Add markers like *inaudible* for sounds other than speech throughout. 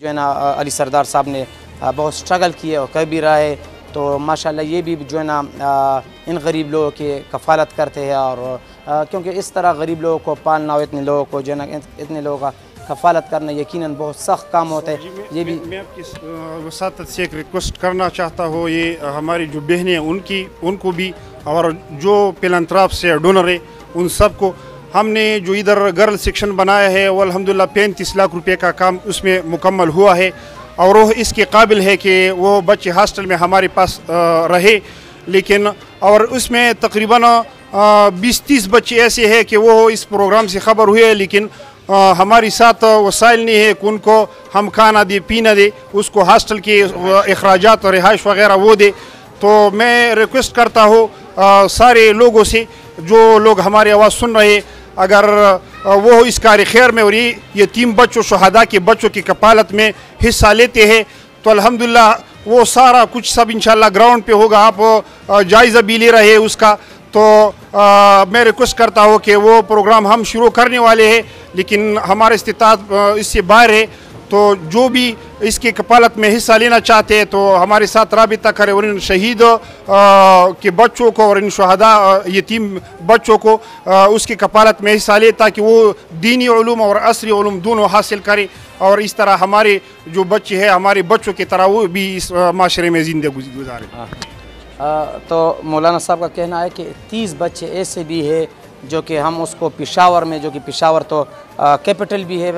جو ہے نا علی سردار صاحب نے بہت سٹرگل کیے اور کر بھی رہا ہے۔ تو ماشاءاللہ یہ بھی جو ہے نا ان غریب لوگوں کی کفالت کرتے ہیں اور کیونکہ اس طرح غریب لوگوں کو پالنا اور اتنے لوگوں کو جو ہے نا اتنے لوگوں کا کفالت کرنا یقیناً بہت سخت کام ہوتا ہے۔ یہ بھی میں آپ کی وساطت سے ایک ریکویسٹ کرنا چاہتا ہوں۔ یہ ہماری جو بہنیں ہیں ان کی ان کو بھی اور جو پلانتراپ سے ڈونر ہے ان سب کو ہم نے جو ادھر گرل سیکشن بنایا ہے وہ الحمدللہ پینتیس لاکھ روپے کا کام اس میں مکمل ہوا ہے اور وہ اس کے قابل ہے کہ وہ بچے ہاسٹل میں ہمارے پاس رہے۔ لیکن اور اس میں تقریباً بیس تیس بچے ایسے ہیں کہ وہ اس پروگرام سے خبر ہوئے، لیکن ہماری ساتھ وسائل نہیں ہے کہ ان کو ہم کھانا دے، پینا دے، اس کو ہاسٹل کے اخراجات اور رہائش وغیرہ وہ دے۔ تو میں ریکویسٹ کرتا ہوں سارے لوگوں سے، جو لوگ ہماری آواز سن رہے اگر وہ اس کار خیر میں اور یہ یتیم بچوں، شہداء کے بچوں کی کپالت میں حصہ لیتے ہیں، تو الحمدللہ وہ سارا کچھ سب انشاءاللہ گراؤنڈ پہ ہوگا، آپ جائزہ بھی لے رہے اس کا۔ تو میں ریکویسٹ کرتا ہوں کہ وہ پروگرام ہم شروع کرنے والے ہیں، لیکن ہمارے استطاعت اس سے باہر ہے۔ تو جو بھی اس کی کپالت میں حصہ لینا چاہتے ہیں، تو ہمارے ساتھ رابطہ کرے اور ان شہید کے بچوں کو اور ان شہداء یتیم بچوں کو اس کی کپالت میں حصہ لے تاکہ وہ دینی علوم اور عصری علوم دونوں حاصل کرے اور اس طرح ہمارے جو بچے ہیں، ہمارے بچوں کی طرح وہ بھی اس معاشرے میں زندگی گزارے تو مولانا صاحب کا کہنا ہے کہ تیس بچے ایسے بھی ہے جو کہ ہم اس کو پشاور میں، جو کہ پشاور تو کیپٹل بھی ہے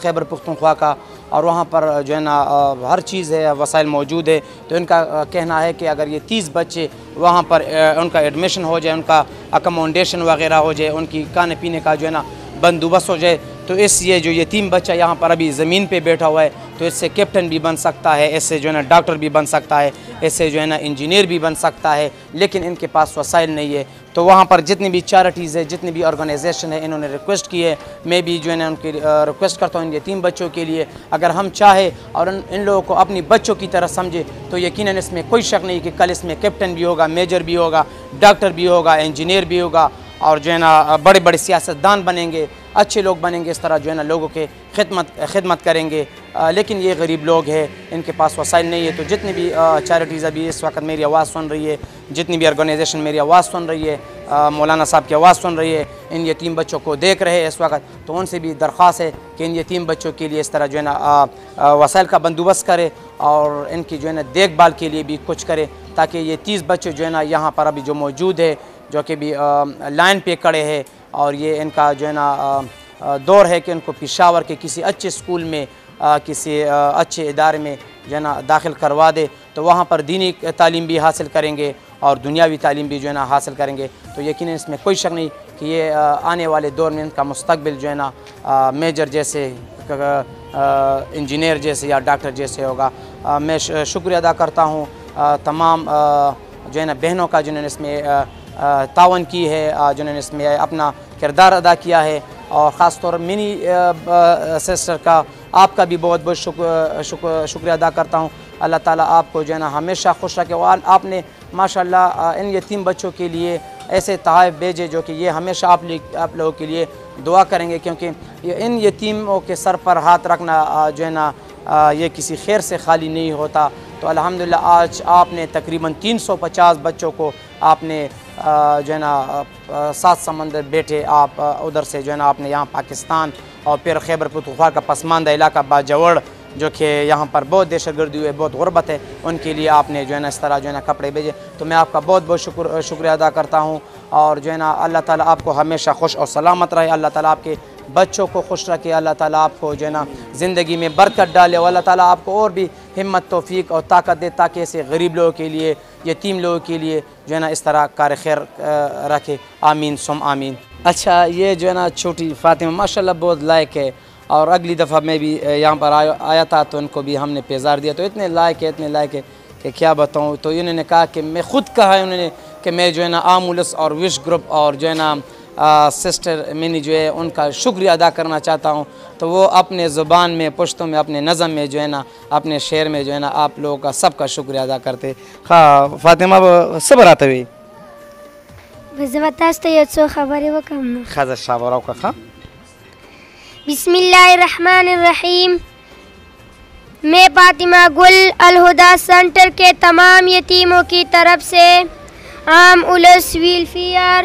خیبر پختونخوا کا، اور وہاں پر جو ہے نا ہر چیز ہے، وسائل موجود ہے۔ تو ان کا کہنا ہے کہ اگر یہ تیس بچے وہاں پر ان کا ایڈمیشن ہو جائے، ان کا اکموڈیشن وغیرہ ہو جائے، ان کی کھانے پینے کا جو ہے نا بندوبست ہو جائے، تو اس یہ جو یتیم بچہ یہاں پر ابھی زمین پہ بیٹھا ہوا ہے، تو اس سے کیپٹن بھی بن سکتا ہے، اس سے جو ہے نا ڈاکٹر بھی بن سکتا ہے، اس سے جو ہے نا انجینئر بھی بن سکتا ہے، لیکن ان کے پاس وسائل نہیں ہے۔ تو وہاں پر جتنی بھی چارٹیز ہے، جتنی بھی آرگنائزیشن ہے، انہوں نے ریکویسٹ کی ہے۔ میں بھی جو ہے نا ان کی ریکویسٹ کرتا ہوں ان یتیم بچوں کے لیے۔ اگر ہم چاہے اور ان لوگوں کو اپنی بچوں کی طرح سمجھے، تو یقیناً اس میں کوئی شک نہیں کہ کل اس میں کیپٹن بھی ہوگا میجر بھی ہوگا ڈاکٹر بھی ہوگا انجینئر بھی ہوگا۔ اور جو ہے نا، بڑے بڑے سیاستدان بنیں گے، اچھے لوگ بنیں گے، اس طرح جو ہے نا لوگوں کے خدمت خدمت کریں گے۔ لیکن یہ غریب لوگ ہیں، ان کے پاس وسائل نہیں ہے۔ تو جتنی بھی چیریٹیز ابھی اس وقت میری آواز سن رہی ہے، جتنی بھی آرگنائزیشن میری آواز سن رہی ہے مولانا صاحب کی آواز سن رہی ہے، ان یتیم بچوں کو دیکھ رہے ہیں اس وقت، تو ان سے بھی درخواست ہے کہ ان یتیم بچوں کے لیے اس طرح جو ہے نا وسائل کا بندوبست کرے اور ان کی جو ہے نا دیکھ بھال کے لیے بھی کچھ کرے، تاکہ یہ تیس بچے جو ہے نا یہاں پر ابھی جو موجود ہے جو کہ بھی لائن پہ کڑے ہیں اور یہ ان کا جو ہے نا دور ہے کہ ان کو پشاور کے کسی اچھے اسکول میں کسی اچھے ادارے میں جو ہے نا داخل کروا دے، تو وہاں پر دینی تعلیم بھی حاصل کریں گے اور دنیاوی تعلیم بھی جو ہے نا حاصل کریں گے۔ تو یقیناً اس میں کوئی شک نہیں کہ یہ آنے والے دور میں ان کا مستقبل جو ہے نا میجر جیسے انجینئر جیسے یا ڈاکٹر جیسے ہوگا۔ میں شکریہ ادا کرتا ہوں۔ تمام جو ہے نا بہنوں کا جنہوں نے اس میں تعاون کی ہے جنہوں نے اس میں اپنا کردار ادا کیا ہے اور خاص طور منی سسٹر کا آپ کا بھی بہت بہت شکریہ ادا کرتا ہوں۔ اللہ تعالیٰ آپ کو جو ہے نا ہمیشہ خوش رکھے اور آپ نے ماشاءاللہ ان یتیم بچوں کے لیے ایسے تحائف بھیجے جو کہ یہ ہمیشہ آپ آپ لوگوں کے لیے دعا کریں گے کیونکہ ان یتیموں کے سر پر ہاتھ رکھنا جو ہے نا یہ کسی خیر سے خالی نہیں ہوتا۔ تو الحمدللہ، آج آپ نے تقریباً تین سو پچاس بچوں کو آپ نے جو ہے نا سات سمندر بیٹھے آپ ادھر سے جو ہے نا آپ نے یہاں پاکستان اور پھر خیبر پختونخوا کا پسماندہ علاقہ باجوڑ جو کہ یہاں پر بہت دہشت گردی ہوئے، بہت غربت ہے، ان کے لیے آپ نے جو ہے نا اس طرح جو ہے نا کپڑے بھیجے۔ تو میں آپ کا بہت بہت شکر، شکریہ ادا کرتا ہوں اور جو ہے نا اللہ تعالیٰ آپ کو ہمیشہ خوش اور سلامت رہے۔ اللہ تعالیٰ آپ کے بچوں کو خوش رکھے۔ اللہ تعالیٰ آپ کو جو ہے نا زندگی میں برکت ڈالے۔ اور اللہ تعالیٰ آپ کو اور بھی ہمت، توفیق اور طاقت دے تاکہ ایسے غریب لوگوں کے لیے، یتیم لوگوں کے لیے جو ہے نا اس طرح کار خیر رکھے۔ آمین، سم آمین۔ اچھا یہ جو ہے نا چھوٹی فاطمہ، ماشاءاللہ بہت لائق ہے۔ اور اگلی دفعہ میں بھی یہاں پر آیا تھا تو ان کو بھی ہم نے پیزار دیا۔ تو اتنے لائق ہے، اتنے لائق ہے کہ کیا بتاؤں۔ تو انہوں نے کہا کہ میں خود کہا ہے، انہوں نے کہ میں جو ہے نا آمولس اور وش گروپ اور جو ہے نا سسٹر میں جو ہے ان کا شکریہ ادا کرنا چاہتا ہوں۔ تو وہ اپنے زبان میں پشتوں میں اپنے نظم میں جو ہے نا اپنے شعر میں جو ہے نا آپ لوگوں کا سب کا شکریہ ادا کرتے۔ فاطمہ صبر آتے ہوئی خبرې وکم۔ خزر شاہ وراو کا خواہ بسم الله الرحمن الرحیم۔ میں فاطمہ گل الہدا سینٹر کے تمام یتیموں کی طرف سے عام الس ویلفیئر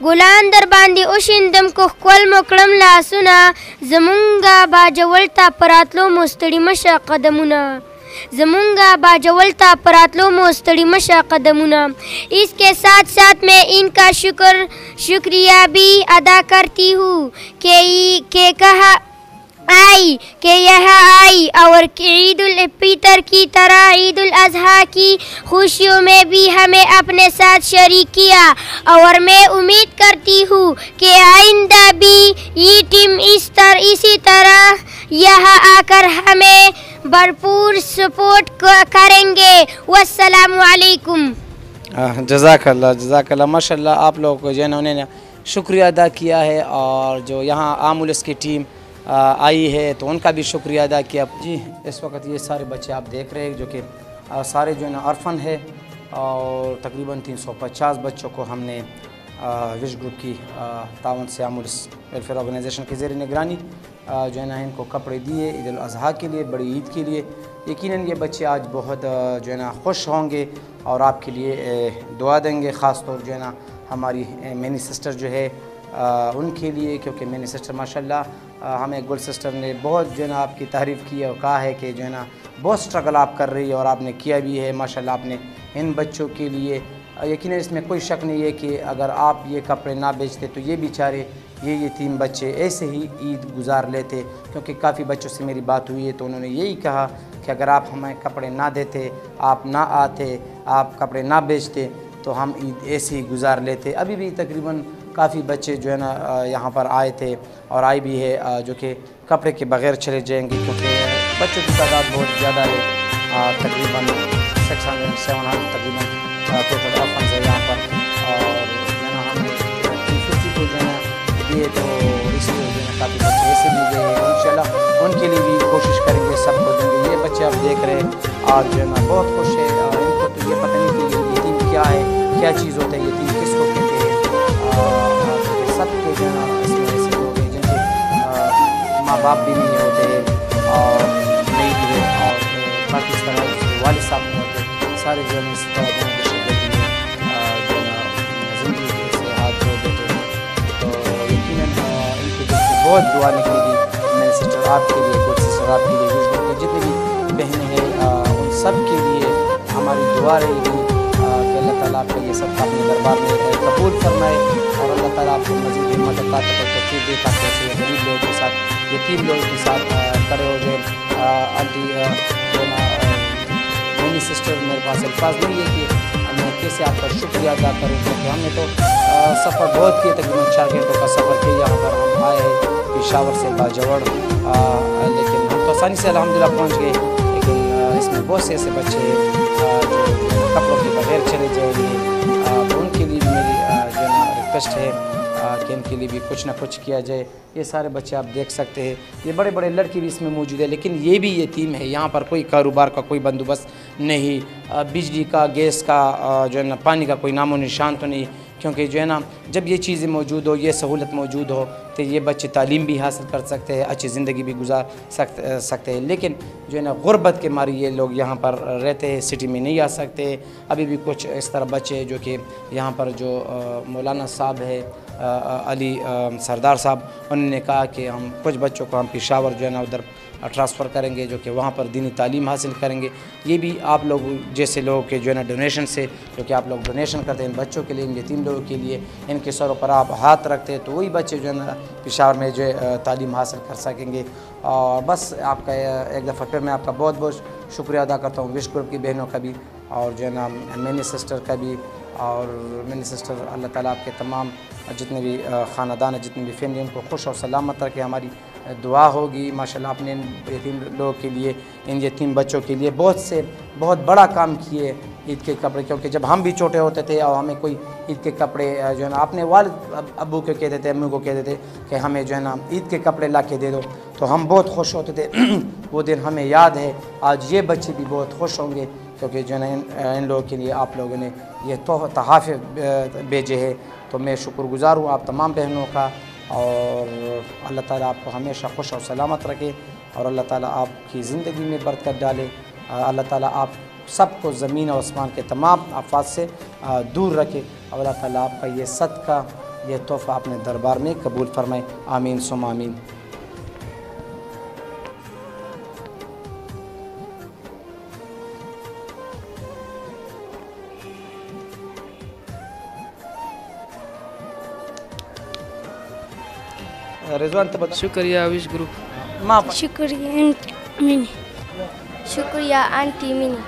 ګلاندر باندې او شندم کو خپل مکړم لاسونه زمونږه باجول تا پراتلو مستړی مشه قدمونه زمونگا با جولتا پراتلو مستڑی مشا قدمنا اس کے ساتھ ساتھ میں ان کا شکر، شکریہ بھی ادا کرتی ہوں کہ کہ کہا آئی، کہ یہ آئی اور عید الفطر کی طرح عید الاضحیٰ کی خوشیوں میں بھی ہمیں اپنے ساتھ شریک کیا اور میں امید کرتی ہوں کہ آئندہ بھی یہ ٹیم اس طرح، اسی طرح یہاں آ کر ہمیں بھرپور سپورٹ کریں گے۔ والسلام علیکم۔ ہاں، جزاک اللہ جزاک اللہ ماشاء اللہ آپ لوگوں کو جو ہے نا انہوں نے شکریہ ادا کیا ہے اور جو یہاں عام الس کی ٹیم آئی ہے تو ان کا بھی شکریہ ادا کیا۔ جی ہاں، اس وقت یہ سارے بچے آپ دیکھ رہے ہیں جو کہ سارے جو ہے نا عرفن ہے اور تقریباً تین سو پچاس بچوں کو ہم نے وش گروپ کی تعاون سے عام الس ویلفیئر آرگنائزیشن کے زیر نگرانی جو ہے نا، ان کو کپڑے دیے عید الاضحیٰ کے لیے، بڑی عید کے لیے۔ یقیناً یہ بچے آج بہت جو ہے نا، خوش ہوں گے اور آپ کے لیے دعا دیں گے، خاص طور جو ہے نا، ہماری مینی سسٹر جو ہے ان کے لیے، کیونکہ مینی سسٹر ماشاء اللہ ہمیں گل سسٹر نے بہت جو ہے نا، آپ کی تعریف کی ہے اور کہا ہے کہ جو ہے نا، بہت سٹرگل آپ کر رہی ہے اور آپ نے کیا بھی ہے۔ ماشاء اللہ آپ نے ان بچوں کے لیے یقیناً اس میں کوئی شک نہیں ہے کہ اگر آپ یہ کپڑے نہ بیچتے تو یہ بیچارے، یہ یہ تین بچے ایسے ہی عید گزار لیتے، کیونکہ کافی بچوں سے میری بات ہوئی ہے تو انہوں نے یہی کہا کہ اگر آپ ہمیں کپڑے نہ دیتے، آپ نہ آتے، آپ کپڑے نہ بیچتے تو ہم عید ایسے ہی گزار لیتے۔ ابھی بھی تقریباً کافی بچے جو ہے نا یہاں پر آئے تھے اور آئی بھی ہے جو کہ کپڑے کے بغیر چلے جائیں گے کیونکہ بچوں کی تعداد بہت زیادہ ہے۔ تقریباً سکس ہنڈریڈ، سیون ہنڈریڈ تقریباً۔ ٹوٹل آفنس ہے یہاں پر اور جو ہے نا ہم تھری ففٹی کو جو ہے نا دیے تو اس لیے جو ہے نا کافی بچے ایسے بھی گئے ہیں ان شاء اللہ ان کے لیے بھی کوشش کریں گے سب کو دیں گے یہ بچے آپ دیکھ رہے ہیں اور جو ہے نا بہت خوش ہے اور ان کو تو یہ پتہ نہیں کہ یہ یتیم کیا ہے کیا چیز ہوتا ہے یتیم کس کو کہتے ہیں سب کے جو ہے نا اس میں ایسے لوگ ہیں جن کے ماں باپ بھی نہیں ہوتے اور نہیں ہوئے اور باقی اس طرح والد صاحب نہیں ہوتے سارے جو ہے بہت دعا نکلے گی میرے سسٹر آپ کے لیے گڈ سسٹر آپ کے لیے گڈ جتنے بھی بہنیں ہیں ان سب کے لیے ہماری دعا رہے گی کہ اللہ تعالیٰ آپ کا یہ سب کا اپنے دربار میں قبول فرمائے اور اللہ تعالیٰ آپ کو مزید ہمت عطا کر تفصیل دے، تاکہ ایسے غریب لوگوں کے ساتھ، یتیم لوگوں کے ساتھ کھڑے ہو جائے آنٹی جو نا مینی سسٹر میرے پاس الفاظ نہیں ہے کہ میں کیسے آپ کا شکریہ ادا کروں کیونکہ ہم نے تو سفر بہت کیا تقریباً چار گھنٹوں کا سفر کیا۔ یہاں پر ہم آئے ہیں، پشاور سے باجوڑ لیکن ہم تو آسانی سے الحمدللہ پہنچ گئے، لیکن اس میں بہت سے ایسے بچے جو کپڑوں کے بغیر چلے جائیں گے۔ ان کے لیے میری جو نا ریکویسٹ ہے۔ کہ ان کے لیے بھی کچھ نہ کچھ کیا جائے۔ یہ سارے بچے آپ دیکھ سکتے ہیں۔ یہ بڑے بڑے لڑکی بھی اس میں موجود ہے لیکن یہ بھی یتیم ہے۔ یہاں پر کوئی کاروبار کا کوئی بندوبست نہیں۔ بجلی کا، گیس کا جو ہے نا، پانی کا کوئی نام و نشان تو نہیں۔ کیونکہ جو ہے نا، جب یہ چیزیں موجود ہو یہ سہولت موجود ہو، تو یہ بچے تعلیم بھی حاصل کر سکتے ہیں، اچھی زندگی بھی گزار سکتے ہیں۔ لیکن جو ہے نا، غربت کے ماری یہ لوگ یہاں پر رہتے ہیں، سٹی میں نہیں آ سکتے۔ ابھی بھی کچھ اس طرح بچے جو کہ یہاں پر جو مولانا صاحب ہے علی سردار صاحب، انہوں نے کہا کہ ہم کچھ بچوں کو ہم پشاور جو ہے نا ادھر ٹرانسفر کریں گے جو کہ وہاں پر دینی تعلیم حاصل کریں گے۔ یہ بھی آپ لوگ جیسے لوگوں کے جو ہے نا ڈونیشن سے جو کہ آپ لوگ ڈونیشن کرتے ہیں ان بچوں کے لیے، ان یتیم لوگوں کے لیے، ان کے سروں پر آپ ہاتھ رکھتے ہیں تو وہی بچے جو ہے نا پشاور میں جو ہے تعلیم حاصل کر سکیں گے۔ اور بس آپ کا ایک دفعہ پھر میں آپ کا بہت بہت شکریہ ادا کرتا ہوں۔ وش گروپ کی بہنوں کا بھی اور جو ہے نا مینی سسٹر کا بھی۔ اور مینی سسٹر، اللہ تعالیٰ آپ کے تمام جتنے بھی خاندان ہیں جتنی بھی فیملی ان کو خوش اور سلامت رکھے، ہماری دعا ہوگی۔ ماشاءاللہ، آپ نے ان یتیم لوگوں کے لیے، ان یتیم بچوں کے لیے بہت سے، بہت بڑا کام کیے عید کے کپڑے۔ کیونکہ جب ہم بھی چھوٹے ہوتے تھے اور ہمیں کوئی عید کے کپڑے جو ہے نا، اپنے والد ابو کو کہتے تھے امی کو کہتے تھے کہ ہمیں جو ہے نا، عید کے کپڑے لا کے دے دو۔ تو ہم بہت خوش ہوتے تھے۔ *clears throat* وہ دن ہمیں یاد ہے۔ آج یہ بچے بھی بہت خوش ہوں گے۔ کیونکہ جو ہے ان لوگوں کے لیے آپ لوگوں نے یہ تو تحافے بھیجے ہے تو میں شکر گزار ہوں آپ تمام بہنوں کا۔ اور اللہ تعالیٰ آپ کو ہمیشہ خوش اور سلامت رکھے اور اللہ تعالیٰ آپ کی زندگی میں برکت ڈالے۔ اللہ تعالیٰ آپ سب کو زمین و آسمان کے تمام آفات سے دور رکھے۔ اور اللہ تعالیٰ آپ کا یہ صدقہ، یہ تحفہ اپنے دربار میں قبول فرمائے۔ آمین سم آمین۔ رضوان تبت شکریہ وش گروپ۔ ما شکریہ منی۔ شکریہ آنٹی منی۔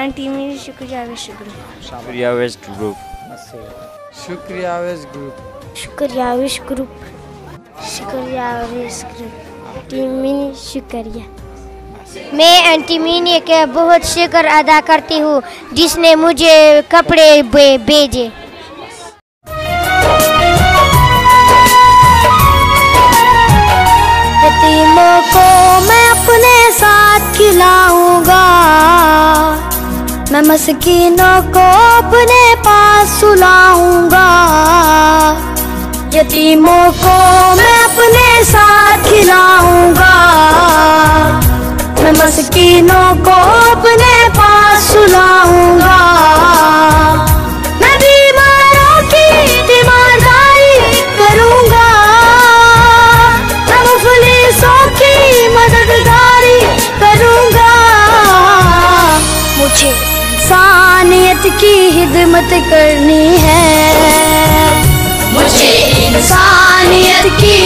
آنٹی منی شکریہ وش گروپ۔ شکریہ ویسٹ گروپ۔ شکریہ ویس گروپ۔ شکریہ وش گروپ۔ شکریہ وش گروپ۔ آنٹی منی شکریہ۔ میں آنٹی مینی کے بہت شکر ادا کرتی ہوں جس نے مجھے کپڑے بھیجے کھلاؤں گا۔ میں مسکینوں کو اپنے پاس سلاؤں گا۔ یتیموں کو میں اپنے ساتھ کھلاؤں گا۔ میں مسکینوں کو اپنے پاس سلاؤں خدمت کرنی ہے۔ مجھے انسانیت کی